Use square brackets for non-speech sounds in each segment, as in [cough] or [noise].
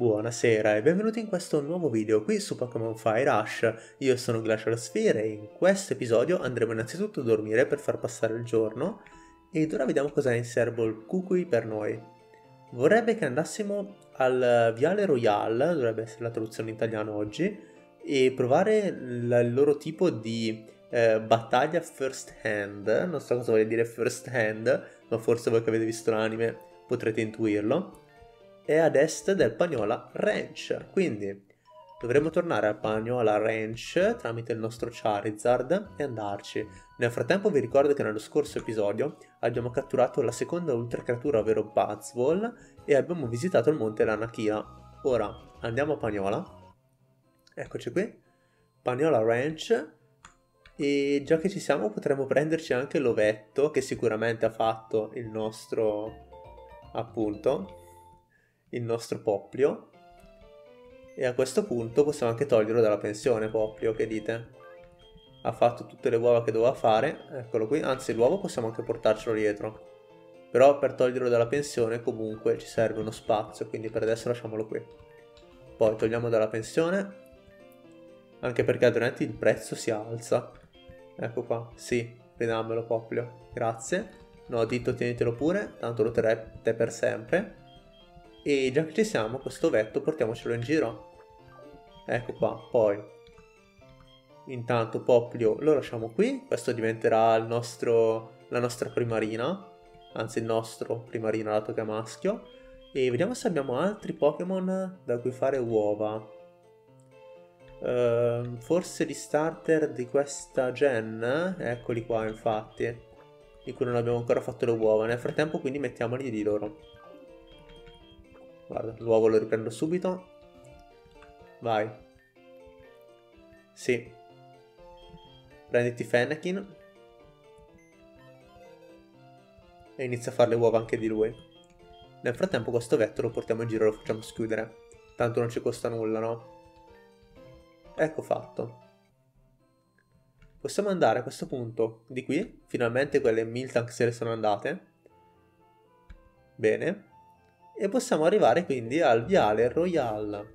Buonasera e benvenuti in questo nuovo video qui su Pokémon Fire Rush. Io sono Glacial Sphere e in questo episodio andremo innanzitutto a dormire per far passare il giorno ed ora vediamo cosa ha in serbo il Kukui per noi. Vorrebbe che andassimo al Viale Royal, dovrebbe essere la traduzione in italiano oggi, e provare il loro tipo di eh, battaglia first hand. Non so cosa voglia dire first hand, ma forse voi che avete visto l'anime potrete intuirlo è ad est del Pagnola Ranch, quindi dovremo tornare al Pagnola Ranch tramite il nostro Charizard e andarci. Nel frattempo vi ricordo che nello scorso episodio abbiamo catturato la seconda ultra creatura, ovvero Buzzwall, e abbiamo visitato il monte Lanakina. Ora andiamo a Pagnola, eccoci qui, Pagnola Ranch, e già che ci siamo potremmo prenderci anche l'ovetto che sicuramente ha fatto il nostro appunto il nostro Poplio. E a questo punto possiamo anche toglierlo dalla pensione Poplio, che dite? Ha fatto tutte le uova che doveva fare, eccolo qui, anzi l'uovo possiamo anche portarcelo dietro. Però per toglierlo dalla pensione comunque ci serve uno spazio, quindi per adesso lasciamolo qui. Poi togliamo dalla pensione, anche perché altrimenti il prezzo si alza. Ecco qua, sì, ridammelo Poplio, grazie. No, dito tienitelo pure, tanto lo terrete per sempre. E già che ci siamo, questo vetto portiamocelo in giro. Ecco qua, poi. Intanto Poplio lo lasciamo qui, questo diventerà nostro, la nostra primarina, anzi il nostro primarina dato che è maschio. E vediamo se abbiamo altri Pokémon da cui fare uova. Uh, forse gli starter di questa gen, eccoli qua infatti, di cui non abbiamo ancora fatto le uova. Nel frattempo quindi mettiamoli di loro. Guarda, l'uovo lo riprendo subito. Vai. Sì. Prenditi Fennekin. E inizia a fare le uova anche di lui. Nel frattempo questo vetto lo portiamo in giro e lo facciamo schiudere. Tanto non ci costa nulla, no? Ecco fatto. Possiamo andare a questo punto di qui. Finalmente quelle Miltank se ne sono andate. Bene e possiamo arrivare quindi al viale Royal.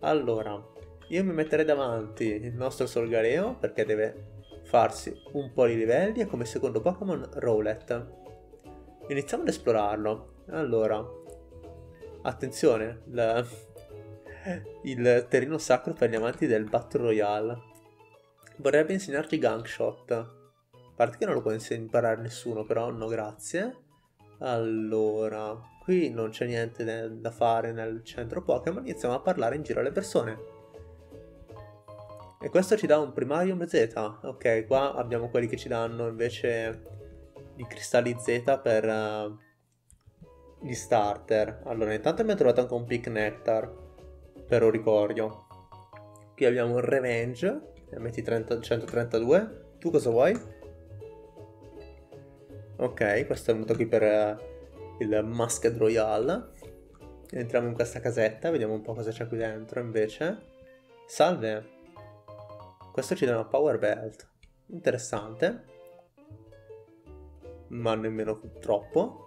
Allora, io mi metterei davanti il nostro Solgareo perché deve farsi un po' di livelli e come secondo Pokémon Rowlet. Iniziamo ad esplorarlo. Allora, attenzione, il, [laughs] il terreno sacro per gli amanti del Battle Royale. Vorrebbe insegnarci Gangshot. A parte che non lo può imparare nessuno, però no grazie. Allora, qui non c'è niente da fare nel centro Pokémon, iniziamo a parlare in giro alle persone. E questo ci dà un Primarium Z. Ok, qua abbiamo quelli che ci danno invece i cristalli Z per uh, gli starter. Allora, intanto abbiamo trovato anche un Pick Nectar per Oricorio. Qui abbiamo un Revenge, metti 30, 132. Tu cosa vuoi? Ok, questo è venuto qui per uh, il Masked Royale. Entriamo in questa casetta, vediamo un po' cosa c'è qui dentro invece. Salve! Questo ci dà una Power Belt. Interessante. Ma nemmeno troppo.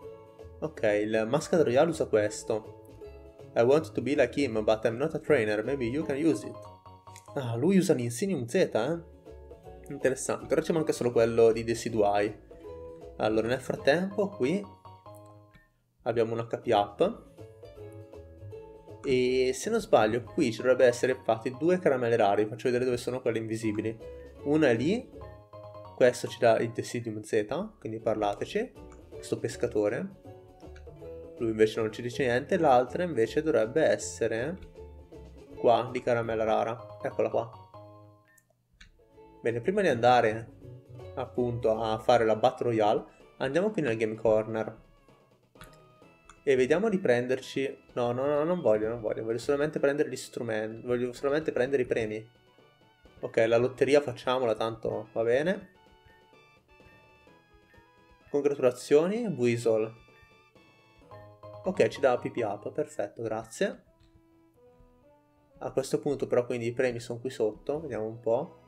Ok, il Masked Royale usa questo. I want to be like him, but I'm not a trainer. Maybe you can use it. Ah, lui usa l'Insinium Z, eh? Interessante. Ora ci manca solo quello di Decidueye. Allora, nel frattempo qui abbiamo un HP up e se non sbaglio qui ci dovrebbe essere infatti due caramelle rari, faccio vedere dove sono quelle invisibili. Una è lì, questo ci dà il Decidium Z, quindi parlateci, questo pescatore. Lui invece non ci dice niente, l'altra invece dovrebbe essere qua di caramella rara, eccola qua. Bene, prima di andare appunto a fare la Battle Royale, andiamo qui nel Game Corner. E vediamo di prenderci... No, no, no, non voglio, non voglio. Voglio solamente prendere gli strumenti. Voglio solamente prendere i premi. Ok, la lotteria facciamola, tanto va bene. Congratulazioni, Weasel. Ok, ci dà PP up, perfetto, grazie. A questo punto però quindi i premi sono qui sotto, vediamo un po'.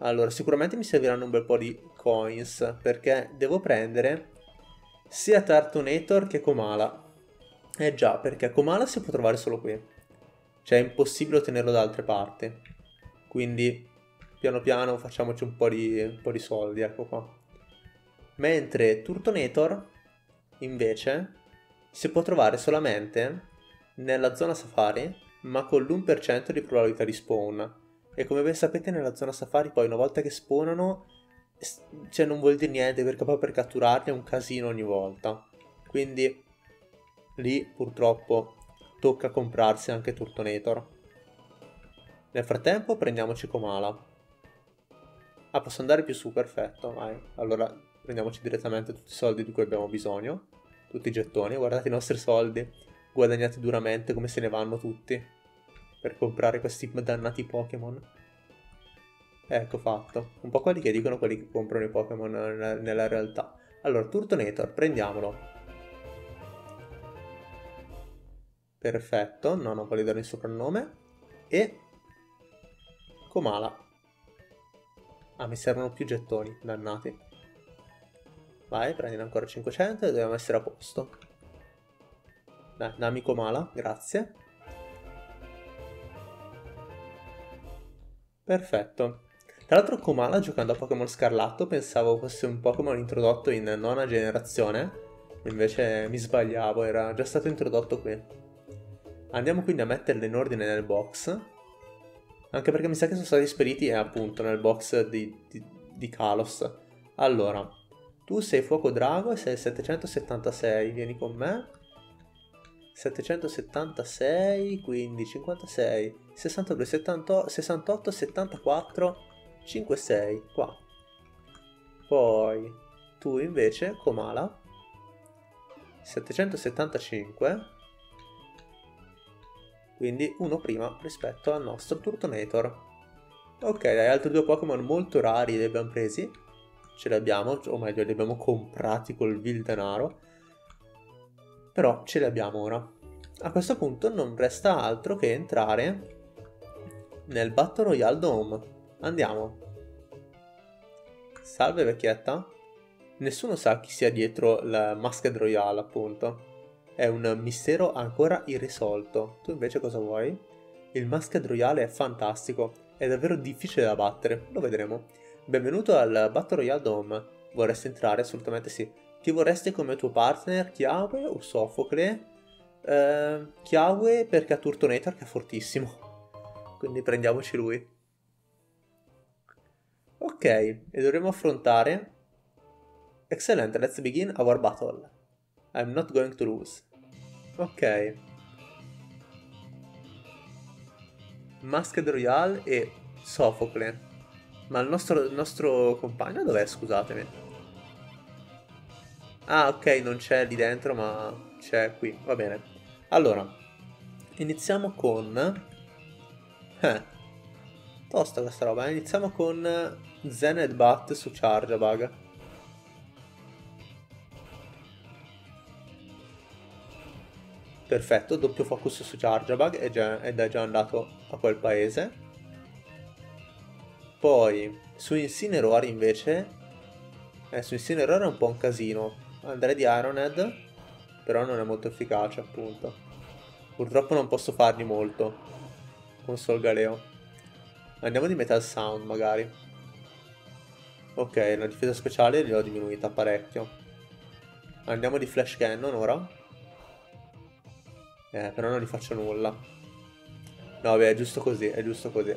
Allora, sicuramente mi serviranno un bel po' di coins, perché devo prendere sia Tartonator che Komala. Eh già, perché Komala si può trovare solo qui. Cioè è impossibile ottenerlo da altre parti. Quindi piano piano facciamoci un po' di, un po di soldi, ecco qua. Mentre Turtonator, invece, si può trovare solamente nella zona safari, ma con l'1% di probabilità di spawn. E come ben sapete nella zona safari poi una volta che spawnano, cioè non vuol dire niente perché poi per catturarli è un casino ogni volta. Quindi lì purtroppo tocca comprarsi anche Turtonator. Nel frattempo prendiamoci Komala. Ah, posso andare più su, perfetto, vai. Allora prendiamoci direttamente tutti i soldi di cui abbiamo bisogno. Tutti i gettoni, guardate i nostri soldi, guadagnati duramente come se ne vanno tutti. Per comprare questi dannati Pokémon. Ecco fatto. Un po' quelli che dicono quelli che comprano i Pokémon nella realtà. Allora, Turtonator, prendiamolo. Perfetto, no, non voglio dare il soprannome. E... Komala. Ah, mi servono più gettoni, dannati. Vai, prendine ancora 500 e dobbiamo essere a posto. Dai, dammi Komala, grazie. Perfetto. Tra l'altro Komala, giocando a Pokémon Scarlatto, pensavo fosse un Pokémon introdotto in nona generazione. Invece mi sbagliavo, era già stato introdotto qui. Andiamo quindi a metterle in ordine nel box. Anche perché mi sa che sono stati spediti eh, appunto nel box di, di, di Kalos. Allora, tu sei Fuoco Drago e sei 776, vieni con me. 776, quindi 56, 62, 78, 68, 74, 56, qua. Poi tu invece, Komala, 775 quindi uno prima rispetto al nostro Turtonator. Ok, dai, altri due Pokémon molto rari li abbiamo presi, ce li abbiamo, o meglio li abbiamo comprati col vil denaro, però ce li abbiamo ora. A questo punto non resta altro che entrare nel Battle Royale Dome. Andiamo. Salve vecchietta. Nessuno sa chi sia dietro la Masked Royale, appunto è un mistero ancora irrisolto. Tu invece cosa vuoi? Il Masked Royale è fantastico, è davvero difficile da battere, lo vedremo. Benvenuto al Battle Royale Dome. Vorresti entrare? Assolutamente sì. Chi vorresti come tuo partner? Chiawe o Sofocle? Eh, Chiawe perché ha Turtonator che è fortissimo. Quindi prendiamoci lui. Ok, e dovremo affrontare... Excellent, let's begin our battle. I'm not going to lose. Ok. Masked Royale e Sofocle. Ma il nostro, il nostro compagno dov'è, scusatemi? Ah, ok, non c'è lì dentro, ma c'è qui. Va bene. Allora, iniziamo con... Eh, tosta questa roba. Eh? Iniziamo con Zen Headbutt su Chargebug. Perfetto, doppio focus su Charjabug ed è già andato a quel paese. Poi su Incineroar invece... Eh, su Incineroar è un po' un casino. Andrei di Ironhead, però non è molto efficace appunto. Purtroppo non posso fargli molto con Solgaleo. Andiamo di Metal Sound magari. Ok, la difesa speciale l'ho diminuita parecchio. Andiamo di Flash Cannon ora. Eh, però non gli faccio nulla. No, beh, è giusto così, è giusto così.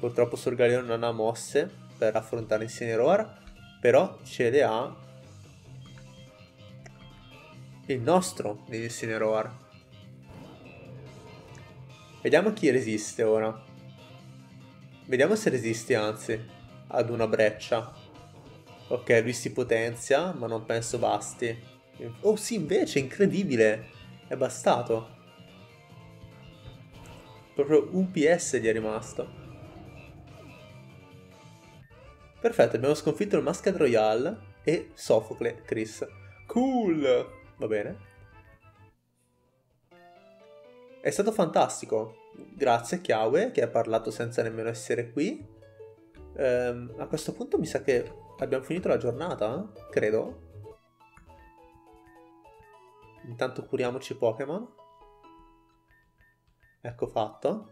Purtroppo Sorgaleo non ha mosse per affrontare Incineroar, però ce le ha il nostro di Incineroar. Vediamo chi resiste ora. Vediamo se resiste anzi ad una breccia. Ok, lui si potenzia, ma non penso basti. Oh sì, invece, incredibile! È bastato. Proprio un PS gli è rimasto. Perfetto, abbiamo sconfitto il Masked Royale e Sofocle Chris. Cool! Va bene. È stato fantastico. Grazie Chiawe che ha parlato senza nemmeno essere qui. Ehm, a questo punto mi sa che abbiamo finito la giornata, credo. Intanto curiamoci Pokémon. Ecco fatto.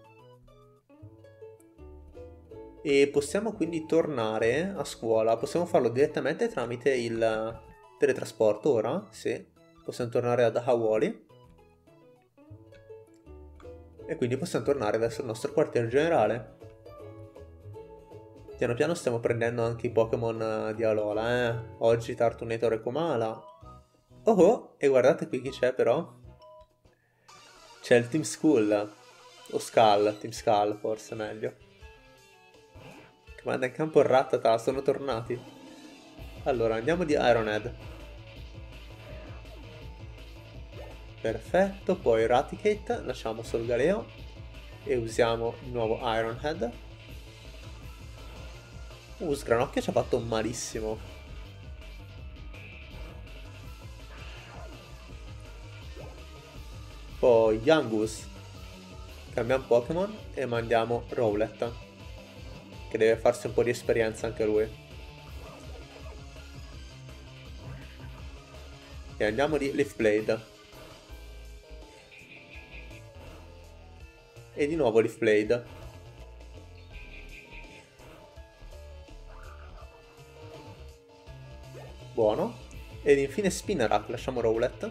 E possiamo quindi tornare a scuola. Possiamo farlo direttamente tramite il teletrasporto ora? Sì. Possiamo tornare ad Hawali. E quindi possiamo tornare verso il nostro quartier generale. Piano piano stiamo prendendo anche i Pokémon di Alola, eh. Oggi Tartunetor e Komala. Oh oh, e guardate qui chi c'è però. C'è il Team Skull. O Skull, Team Skull forse meglio. Che manda in campo Rattata, sono tornati. Allora, andiamo di Ironhead. Perfetto, poi Raticate, lasciamo solo Galeo e usiamo il nuovo Ironhead. Uh, Sgranocchio ci ha fatto malissimo. Poi Yangus. Cambiamo Pokémon e mandiamo Rowlet. Che deve farsi un po' di esperienza anche lui. E andiamo di Leaf Blade. e di nuovo Leaf Blade. Buono. Ed infine Spinnerack, lasciamo Rowlet.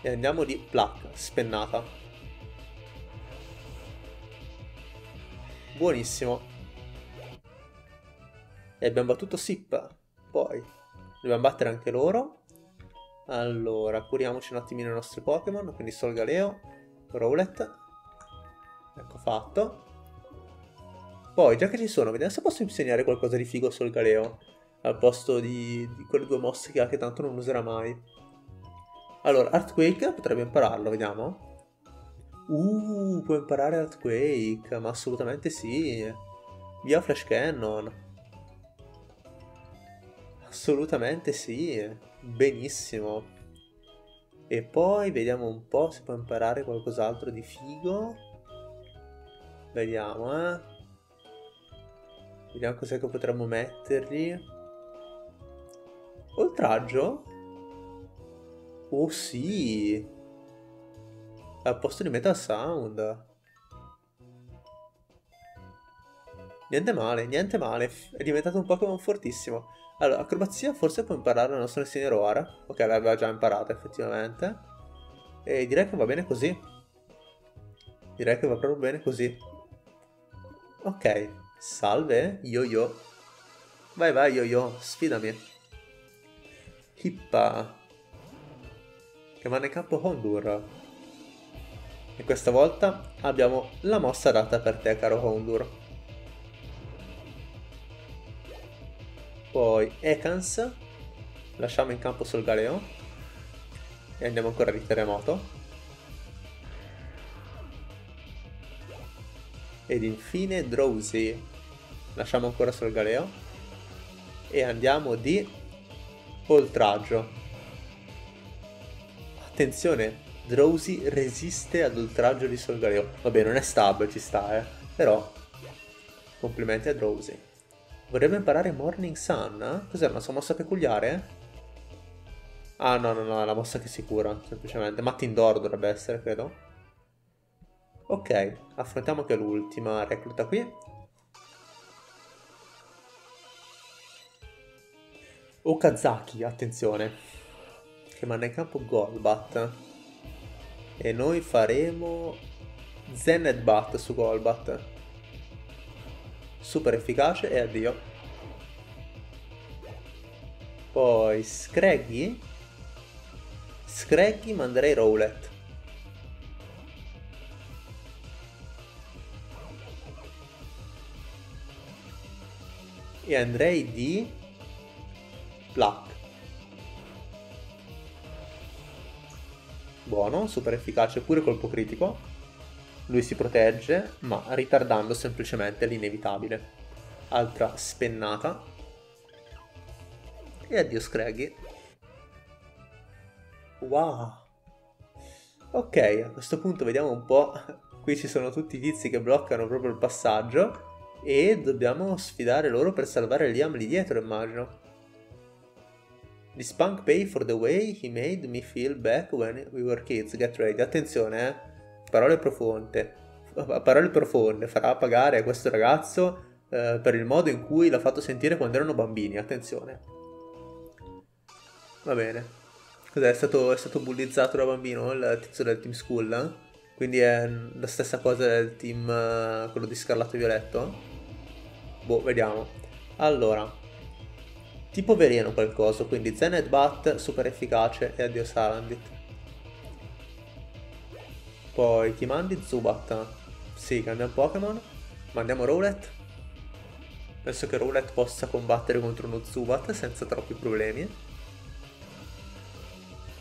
E andiamo di Pluck, spennata. Buonissimo. E abbiamo battuto Sip. Poi dobbiamo battere anche loro. Allora, curiamoci un attimino i nostri Pokémon, quindi Solgaleo, Rowlet Ecco fatto. Poi, già che ci sono, vediamo se posso insegnare qualcosa di figo sul Galeo. Al posto di, di quelle due mosse che ha che tanto non userà mai. Allora, Earthquake potrebbe impararlo, vediamo. Uh, può imparare Earthquake, ma assolutamente sì. Via Flash Cannon. Assolutamente sì. Benissimo. E poi vediamo un po' se può imparare qualcos'altro di figo. Vediamo, eh. Vediamo cos'è che potremmo mettergli. Oltraggio? Oh sì! Al posto di Metal Sound. Niente male, niente male. È diventato un Pokémon fortissimo. Allora, acrobazia forse può imparare il nostro insignere ora. Ok, l'aveva già imparata effettivamente. E direi che va bene così. Direi che va proprio bene così. Ok, salve, yo-yo. Vai, vai, yo-yo, sfidami. Hippa. Che va nel campo Hondur. E questa volta abbiamo la mossa adatta per te, caro Hondur. Poi Ekans. Lasciamo in campo sul Galeo. E andiamo ancora di terremoto. ed infine Drowsy. Lasciamo ancora solo il Galeo e andiamo di oltraggio. Attenzione, Drowsy resiste ad oltraggio di Solgaleo. Vabbè, non è stab, ci sta, eh. Però, complimenti a Drowsy. Vorrebbe imparare Morning Sun? Eh? Cos'è una sua mossa peculiare? Ah, no, no, no, è la mossa che si cura, semplicemente. Mattindor dovrebbe essere, credo. Ok, affrontiamo anche l'ultima recluta qui. Okazaki, attenzione, che manda in campo Golbat. E noi faremo Zenedbat su Golbat. Super efficace e addio. Poi Scraggy. Scraggy manderei Rowlet. e andrei di Pluck. Buono, super efficace pure colpo critico. Lui si protegge, ma ritardando semplicemente l'inevitabile. Altra spennata. E addio Scraggy. Wow. Ok, a questo punto vediamo un po'. [laughs] Qui ci sono tutti i tizi che bloccano proprio il passaggio. E dobbiamo sfidare loro per salvare Liam lì dietro, immagino. This punk pay for the way he made me feel back when we were kids. Get ready. Attenzione, eh. Parole profonde. Parole profonde. Farà pagare a questo ragazzo eh, per il modo in cui l'ha fatto sentire quando erano bambini. Attenzione. Va bene. Cos'è? È stato, è stato bullizzato da bambino il tizio del team school? Eh? Quindi è la stessa cosa del team, eh, quello di Scarlatto e Violetto? Boh, vediamo. Allora, tipo veleno qualcosa, quindi Zen Bat, super efficace e addio Salandit. Poi ti mandi Zubat. Sì, cambiamo Pokémon. Mandiamo Rowlet. Penso che Rowlet possa combattere contro uno Zubat senza troppi problemi.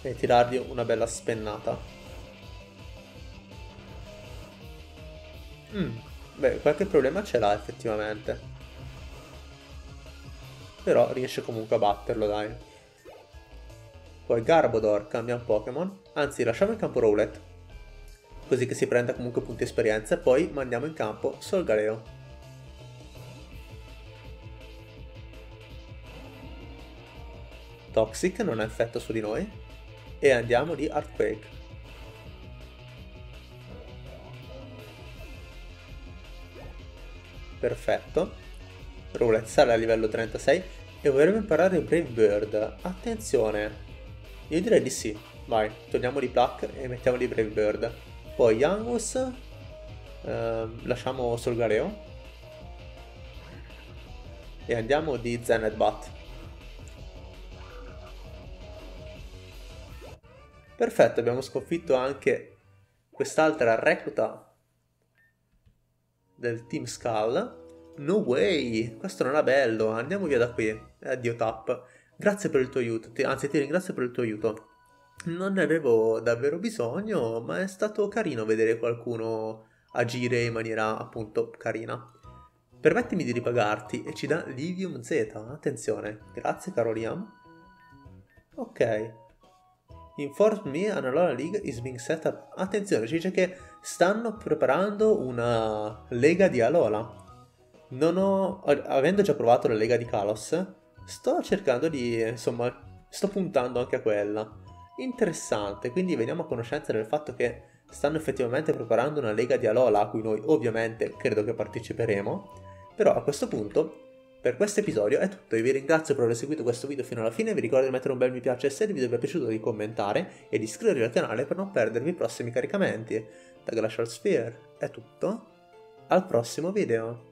E tirargli una bella spennata. Mm, beh, qualche problema ce l'ha effettivamente. Però riesce comunque a batterlo, dai. Poi Garbodor cambia un Pokémon. Anzi, lasciamo in campo Rowlet. Così che si prenda comunque punti esperienza. E poi mandiamo in campo Solgaleo. Toxic non ha effetto su di noi. E andiamo di Earthquake. perfetto. Roulette sale a livello 36 e vorremmo imparare Brave Bird. Attenzione, io direi di sì. Vai, togliamo di Pluck e mettiamo di Brave Bird. Poi Angus, eh, lasciamo Solgareo e andiamo di Zened Bat. Perfetto, abbiamo sconfitto anche quest'altra recluta del Team Skull. No way, questo non è bello, andiamo via da qui. Addio Tap. Grazie per il tuo aiuto, ti, anzi ti ringrazio per il tuo aiuto. Non ne avevo davvero bisogno, ma è stato carino vedere qualcuno agire in maniera appunto carina. Permettimi di ripagarti e ci dà Livium Z, attenzione. Grazie caro Liam. Ok, Informed me Analola League is being set up. Attenzione, ci dice che stanno preparando una lega di Alola. Non ho, avendo già provato la lega di Kalos, sto cercando di, insomma, sto puntando anche a quella. Interessante, quindi veniamo a conoscenza del fatto che stanno effettivamente preparando una lega di Alola a cui noi ovviamente credo che parteciperemo. Però a questo punto per questo episodio è tutto, io vi ringrazio per aver seguito questo video fino alla fine, vi ricordo di mettere un bel mi piace se il video vi è piaciuto, di commentare e di iscrivervi al canale per non perdervi i prossimi caricamenti. Da Glacial Sphere è tutto, al prossimo video!